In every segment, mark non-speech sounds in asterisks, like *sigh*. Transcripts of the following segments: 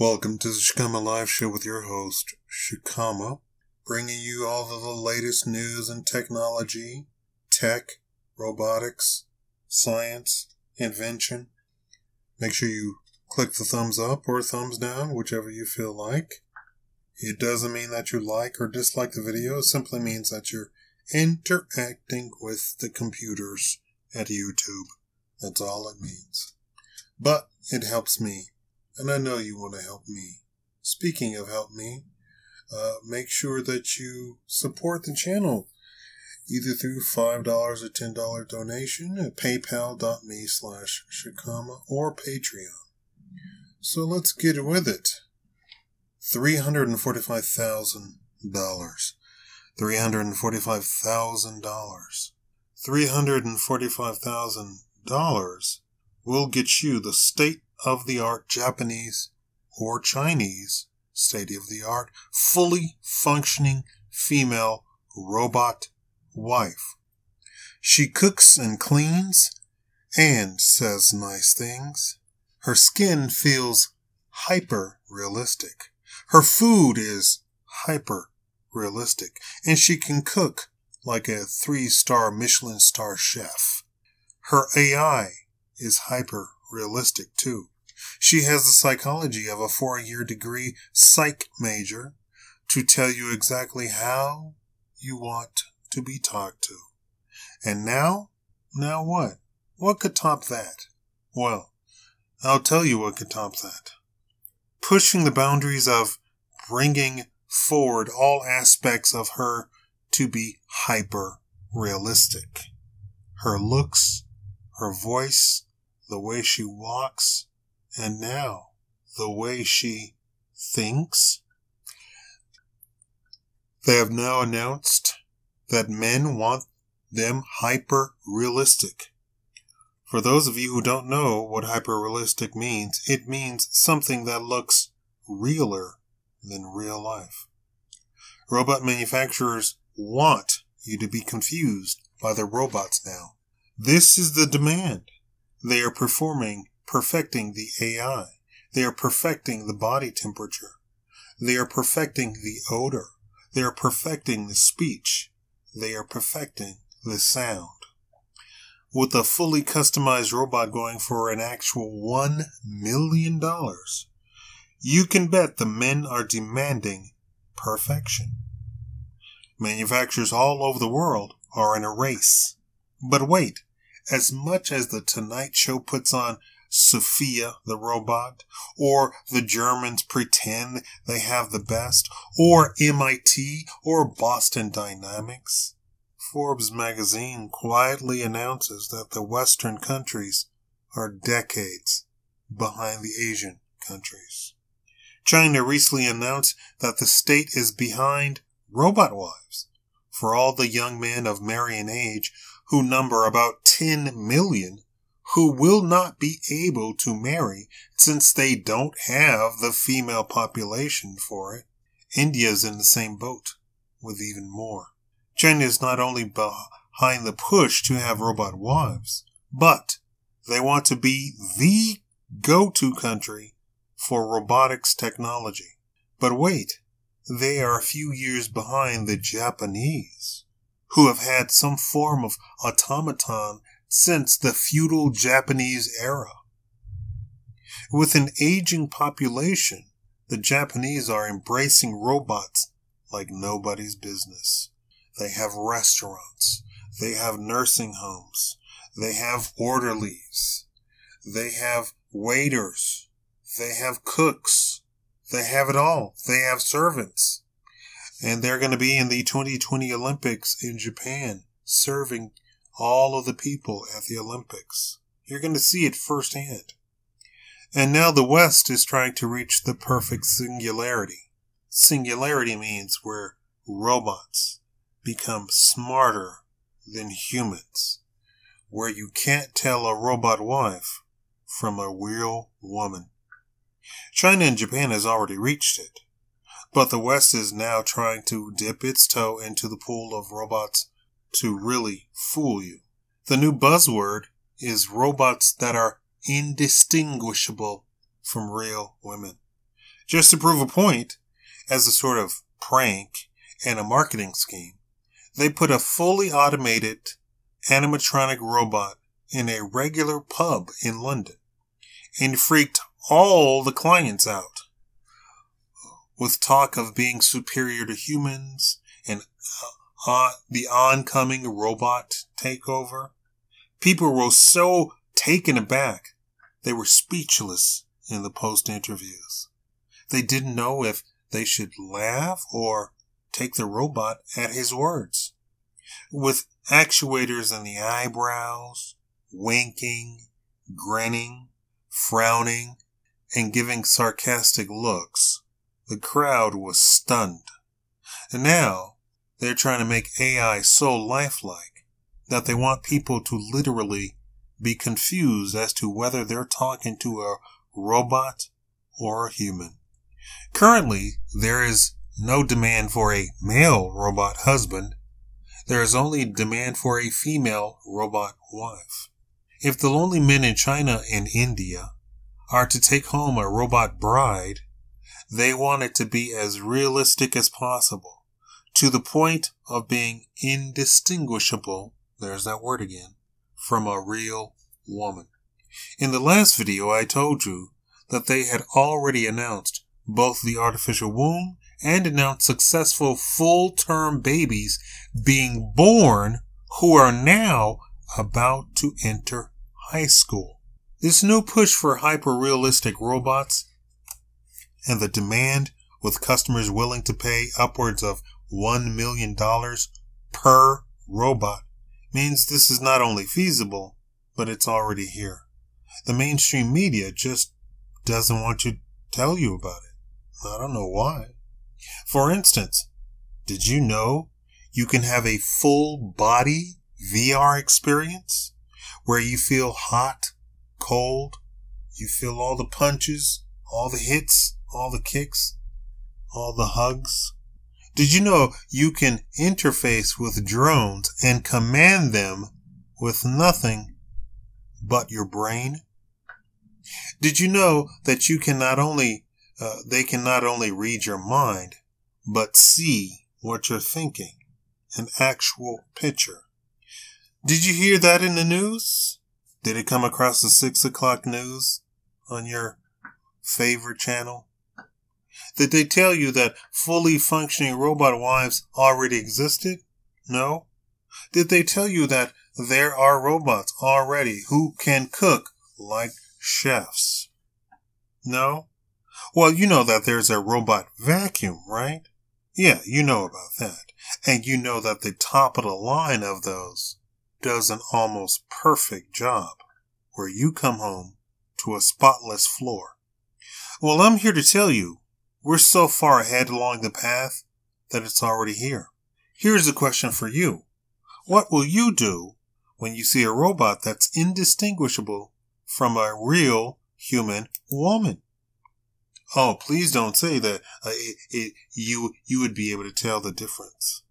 Welcome to the Shakaama Live Show with your host, Shakaama, bringing you all of the latest news and technology, tech, robotics, science, invention. Make sure you click the thumbs up or thumbs down, whichever you feel like. It doesn't mean that you like or dislike the video, it simply means that you're interacting with the computers at YouTube. That's all it means. But it helps me and I know you want to help me. Speaking of help me, uh, make sure that you support the channel either through $5 or $10 donation at paypal.me slash shakaama or Patreon. So let's get with it. $345,000. $345,000. $345,000 will get you the state of the art Japanese or Chinese state of the art fully functioning female robot wife. She cooks and cleans and says nice things. Her skin feels hyper realistic. Her food is hyper realistic and she can cook like a three star Michelin star chef. Her AI is hyper realistic too. She has the psychology of a four year degree psych major to tell you exactly how you want to be talked to. And now, now what? What could top that? Well, I'll tell you what could top that. Pushing the boundaries of bringing forward all aspects of her to be hyper realistic. Her looks, her voice, the way she walks, and now the way she thinks. They have now announced that men want them hyper realistic. For those of you who don't know what hyper realistic means, it means something that looks realer than real life. Robot manufacturers want you to be confused by their robots now. This is the demand. They are performing, perfecting the AI. They are perfecting the body temperature. They are perfecting the odor. They are perfecting the speech. They are perfecting the sound. With a fully customized robot going for an actual $1 million, you can bet the men are demanding perfection. Manufacturers all over the world are in a race. But wait, as much as the Tonight Show puts on Sophia the robot, or the Germans pretend they have the best, or MIT, or Boston Dynamics, Forbes magazine quietly announces that the Western countries are decades behind the Asian countries. China recently announced that the state is behind robot wives for all the young men of marrying age who number about 10 million, who will not be able to marry since they don't have the female population for it. India is in the same boat, with even more. China is not only behind the push to have robot wives, but they want to be the go-to country for robotics technology. But wait, they are a few years behind the Japanese who have had some form of automaton since the feudal Japanese era. With an aging population, the Japanese are embracing robots like nobody's business. They have restaurants. They have nursing homes. They have orderlies. They have waiters. They have cooks. They have it all. They have servants and they're going to be in the 2020 Olympics in Japan, serving all of the people at the Olympics. You're going to see it firsthand. And now the West is trying to reach the perfect singularity. Singularity means where robots become smarter than humans, where you can't tell a robot wife from a real woman. China and Japan has already reached it. But the West is now trying to dip its toe into the pool of robots to really fool you. The new buzzword is robots that are indistinguishable from real women. Just to prove a point, as a sort of prank and a marketing scheme, they put a fully automated animatronic robot in a regular pub in London and freaked all the clients out with talk of being superior to humans and uh, uh, the oncoming robot takeover. People were so taken aback, they were speechless in the post interviews. They didn't know if they should laugh or take the robot at his words. With actuators in the eyebrows, winking, grinning, frowning, and giving sarcastic looks, the crowd was stunned. And now they're trying to make AI so lifelike that they want people to literally be confused as to whether they're talking to a robot or a human. Currently, there is no demand for a male robot husband. There is only demand for a female robot wife. If the lonely men in China and India are to take home a robot bride, they want it to be as realistic as possible, to the point of being indistinguishable, there's that word again, from a real woman. In the last video, I told you that they had already announced both the artificial womb and announced successful full term babies being born who are now about to enter high school. This new push for hyper realistic robots and the demand with customers willing to pay upwards of $1 million per robot means this is not only feasible, but it's already here. The mainstream media just doesn't want to tell you about it. I don't know why. For instance, did you know you can have a full body VR experience where you feel hot, cold, you feel all the punches, all the hits, all the kicks, all the hugs? Did you know you can interface with drones and command them with nothing but your brain? Did you know that you can not only uh, they can not only read your mind, but see what you're thinking, an actual picture. Did you hear that in the news? Did it come across the six o'clock news on your favorite channel? Did they tell you that fully functioning robot wives already existed? No. Did they tell you that there are robots already who can cook like chefs? No. Well, you know that there's a robot vacuum, right? Yeah, you know about that. And you know that the top of the line of those does an almost perfect job where you come home to a spotless floor. Well, I'm here to tell you we're so far ahead along the path that it's already here. Here's a question for you. What will you do when you see a robot that's indistinguishable from a real human woman? Oh, please don't say that uh, it, it, you you would be able to tell the difference.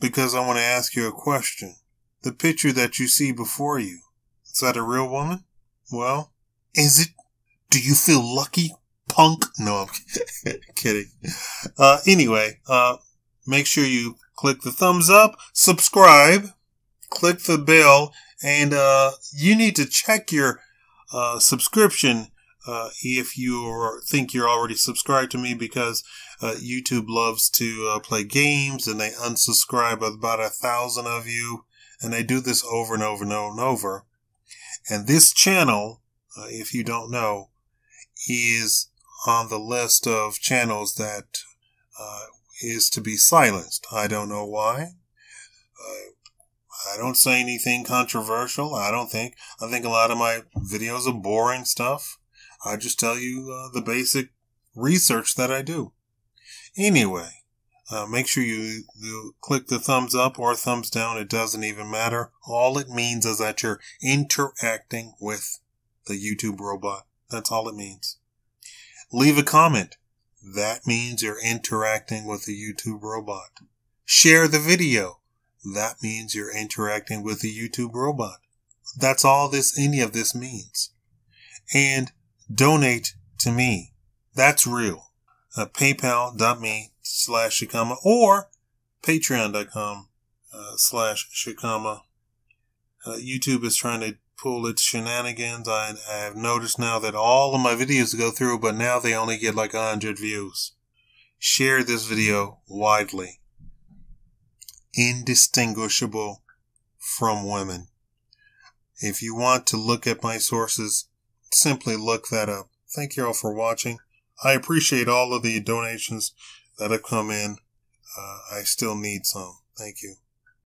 Because I want to ask you a question. The picture that you see before you, is that a real woman? Well, is it? Do you feel lucky punk. No, I'm *laughs* kidding. Uh, anyway, uh, make sure you click the thumbs up, subscribe, click the bell, and, uh, you need to check your, uh, subscription, uh, if you think you're already subscribed to me because, uh, YouTube loves to, play games and they unsubscribe about a thousand of you. And they do this over and over and over and over. And this channel, if you don't know, is on the list of channels that uh, is to be silenced. I don't know why. Uh, I don't say anything controversial. I don't think. I think a lot of my videos are boring stuff. I just tell you uh, the basic research that I do. Anyway, uh, make sure you, you click the thumbs up or thumbs down. It doesn't even matter. All it means is that you're interacting with the YouTube robot. That's all it means. Leave a comment. That means you're interacting with the YouTube robot. Share the video. That means you're interacting with the YouTube robot. That's all this, any of this means. And donate to me. That's real. uh, paypal.me slash Shakaama or patreon.com uh, slash Shakaama. Uh, YouTube is trying to pull its shenanigans. I, I have noticed now that all of my videos go through, but now they only get like 100 views. Share this video widely. Indistinguishable from women. If you want to look at my sources, simply look that up. Thank you all for watching. I appreciate all of the donations that have come in. Uh, I still need some. Thank you.